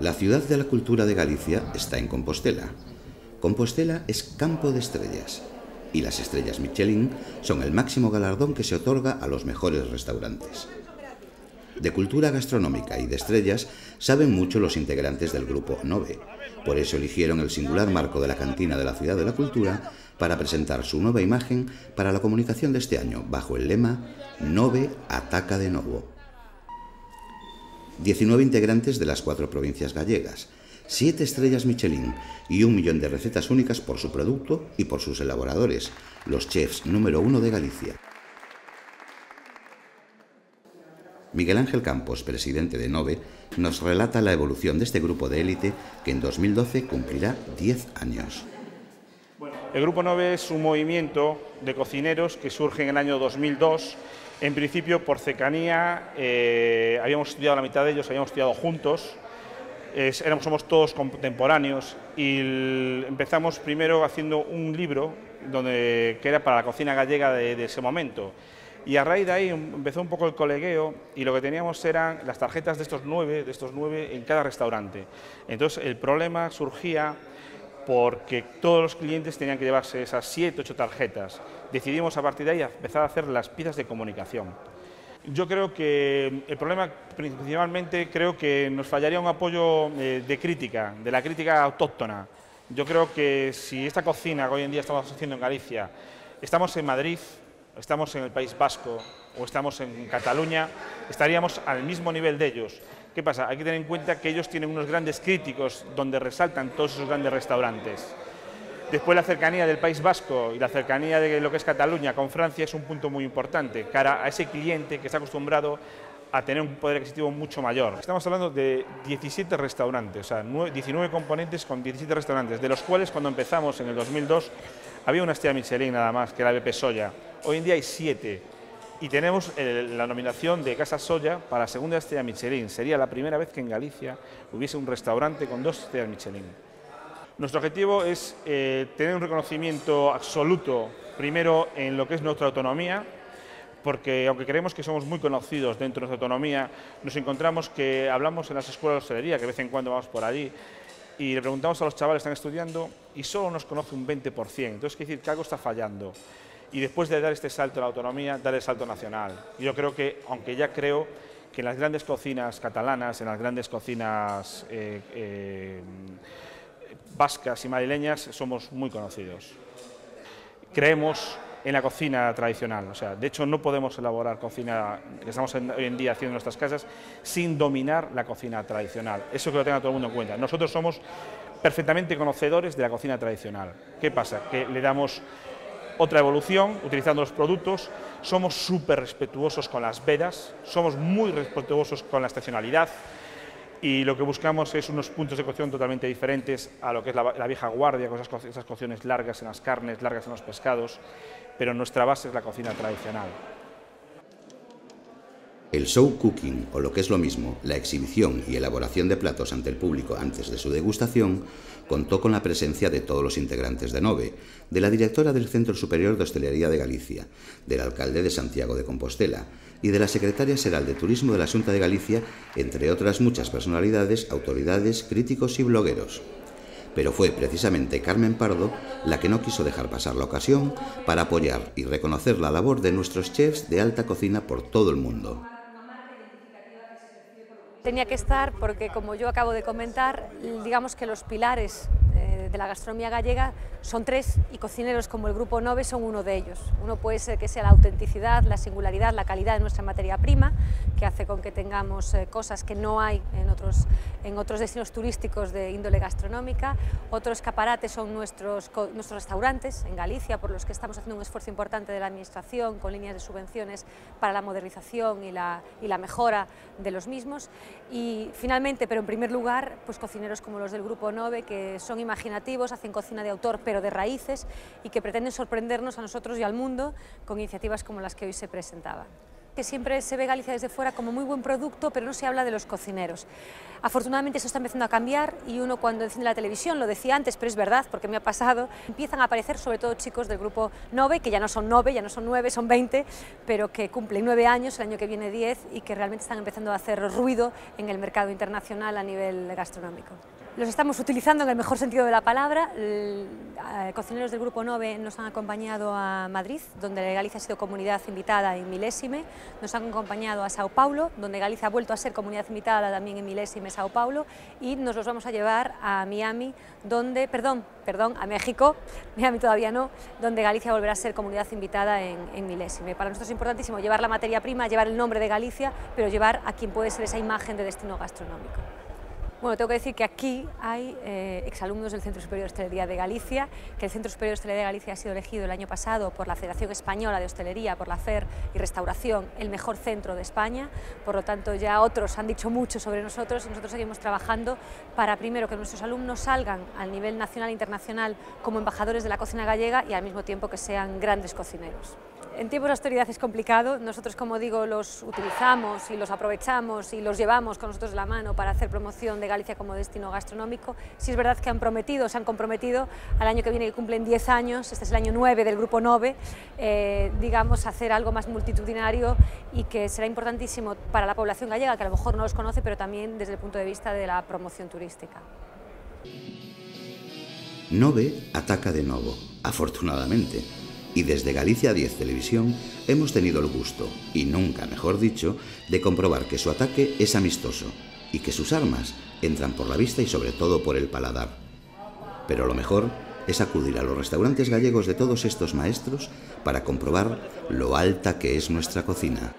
La ciudad de la cultura de Galicia está en Compostela. Compostela es campo de estrellas y las estrellas Michelin son el máximo galardón que se otorga a los mejores restaurantes. De cultura gastronómica y de estrellas saben mucho los integrantes del grupo Nove. Por eso eligieron el singular marco de la cantina de la Ciudad de la Cultura para presentar su nueva imagen para la comunicación de este año bajo el lema Nove ataca de nuevo. 19 integrantes de las cuatro provincias gallegas, siete estrellas Michelin y un millón de recetas únicas por su producto y por sus elaboradores, los chefs número uno de Galicia. Miguel Ángel Campos, presidente de Nove, nos relata la evolución de este grupo de élite que en 2012 cumplirá 10 años. El Grupo Nove es un movimiento de cocineros que surge en el año 2002, en principio por cercanía, eh, habíamos estudiado la mitad de ellos, habíamos estudiado juntos, éramos, somos todos contemporáneos y empezamos primero haciendo un libro donde, que era para la cocina gallega de, ese momento. Y a raíz de ahí empezó un poco el colegueo y lo que teníamos eran las tarjetas de estos nueve, de estos nueve en cada restaurante. Entonces el problema surgía porque todos los clientes tenían que llevarse esas siete, ocho tarjetas. Decidimos a partir de ahí empezar a hacer las piezas de comunicación. Yo creo que el problema principalmente creo que nos fallaría un apoyo eh, de crítica, de la crítica autóctona. Yo creo que si esta cocina que hoy en día estamos haciendo en Galicia, estamos en Madrid, estamos en el País Vasco o estamos en Cataluña, estaríamos al mismo nivel de ellos. ¿Qué pasa? Hay que tener en cuenta que ellos tienen unos grandes críticos donde resaltan todos esos grandes restaurantes. Después la cercanía del País Vasco y la cercanía de lo que es Cataluña con Francia es un punto muy importante, cara a ese cliente que está acostumbrado a tener un poder adquisitivo mucho mayor. Estamos hablando de 17 restaurantes, o sea, 19 componentes con 17 restaurantes, de los cuales cuando empezamos en el 2002 había una estrella Michelin nada más, que era BP Soya. Hoy en día hay 7 y tenemos la nominación de Casa Soya para segunda estrella Michelin. Sería la primera vez que en Galicia hubiese un restaurante con dos estrellas Michelin. Nuestro objetivo es eh, tener un reconocimiento absoluto, primero en lo que es nuestra autonomía, porque aunque creemos que somos muy conocidos dentro de nuestra autonomía, nos encontramos que hablamos en las escuelas de hostelería, que de vez en cuando vamos por allí, y le preguntamos a los chavales que están estudiando y solo nos conoce un 20%. Entonces, quiere decir que algo está fallando. Y después de dar este salto a la autonomía, dar el salto nacional. yo creo que, aunque ya creo que en las grandes cocinas catalanas, en las grandes cocinas eh, eh, vascas y madrileñas somos muy conocidos. Creemos en la cocina tradicional, o sea, de hecho no podemos elaborar cocina que estamos hoy en día haciendo en nuestras casas sin dominar la cocina tradicional. Eso que lo tenga todo el mundo en cuenta. Nosotros somos perfectamente conocedores de la cocina tradicional. ¿Qué pasa? Que le damos otra evolución utilizando los productos, somos súper respetuosos con las veras, somos muy respetuosos con la estacionalidad, y lo que buscamos es unos puntos de cocción totalmente diferentes a lo que es la, vieja guardia, con esas, esas cocciones largas en las carnes, largas en los pescados, pero nuestra base es la cocina tradicional. El show cooking, o lo que es lo mismo, la exhibición y elaboración de platos ante el público antes de su degustación, contó con la presencia de todos los integrantes de NOVE, de la directora del Centro Superior de Hostelería de Galicia, del alcalde de Santiago de Compostela y de la secretaria general de Turismo de la Junta de Galicia, entre otras muchas personalidades, autoridades, críticos y blogueros pero fue precisamente Carmen Pardo la que no quiso dejar pasar la ocasión para apoyar y reconocer la labor de nuestros chefs de alta cocina por todo el mundo. Tenía que estar porque, como yo acabo de comentar, digamos que los pilares de la gastronomía gallega son tres y cocineros como el Grupo Nove son uno de ellos. Uno puede ser que sea la autenticidad, la singularidad, la calidad de nuestra materia prima, que hace con que tengamos eh, cosas que no hay en otros, en otros destinos turísticos de índole gastronómica. Otro escaparate son nuestros, nuestros restaurantes en Galicia, por los que estamos haciendo un esfuerzo importante de la Administración con líneas de subvenciones para la modernización y la, y la mejora de los mismos. Y finalmente, pero en primer lugar, pues cocineros como los del Grupo Nove, que son imaginativos, hacen cocina de autor, pero de raíces, y que pretenden sorprendernos a nosotros y al mundo con iniciativas como las que hoy se presentaban. que siempre se ve Galicia desde fuera como muy buen producto, pero no se habla de los cocineros. Afortunadamente eso está empezando a cambiar y uno cuando enciende la televisión, lo decía antes, pero es verdad porque me ha pasado, empiezan a aparecer sobre todo chicos del grupo 9, que ya no son 9, ya no son 9, son 20, pero que cumplen 9 años, el año que viene 10 y que realmente están empezando a hacer ruido en el mercado internacional a nivel gastronómico. Los estamos utilizando en el mejor sentido de la palabra. Eh, cocineros del Grupo 9 nos han acompañado a Madrid, donde Galicia ha sido comunidad invitada en milésime. Nos han acompañado a Sao Paulo, donde Galicia ha vuelto a ser comunidad invitada también en milésime Sao Paulo. Y nos los vamos a llevar a Miami, donde, perdón, perdón, a México, Miami todavía no, donde Galicia volverá a ser comunidad invitada en, en milésime. Para nosotros es importantísimo llevar la materia prima, llevar el nombre de Galicia, pero llevar a quien puede ser esa imagen de destino gastronómico. Bueno, tengo que decir que aquí hay eh, exalumnos del Centro Superior de Hostelería de Galicia, que el Centro Superior de Hostelería de Galicia ha sido elegido el año pasado por la Federación Española de Hostelería, por la FER y Restauración, el mejor centro de España. Por lo tanto, ya otros han dicho mucho sobre nosotros y nosotros seguimos trabajando para, primero, que nuestros alumnos salgan al nivel nacional e internacional como embajadores de la cocina gallega y al mismo tiempo que sean grandes cocineros. En tiempos de austeridad es complicado, nosotros como digo los utilizamos y los aprovechamos y los llevamos con nosotros la mano para hacer promoción de Galicia como destino gastronómico. Si es verdad que han prometido, se han comprometido al año que viene que cumplen 10 años, este es el año 9 del grupo 9, eh, digamos hacer algo más multitudinario y que será importantísimo para la población gallega que a lo mejor no los conoce pero también desde el punto de vista de la promoción turística. Nove ataca de novo, afortunadamente, y desde Galicia 10 Televisión hemos tenido el gusto, y nunca mejor dicho, de comprobar que su ataque es amistoso y que sus armas entran por la vista y sobre todo por el paladar. Pero lo mejor es acudir a los restaurantes gallegos de todos estos maestros para comprobar lo alta que es nuestra cocina.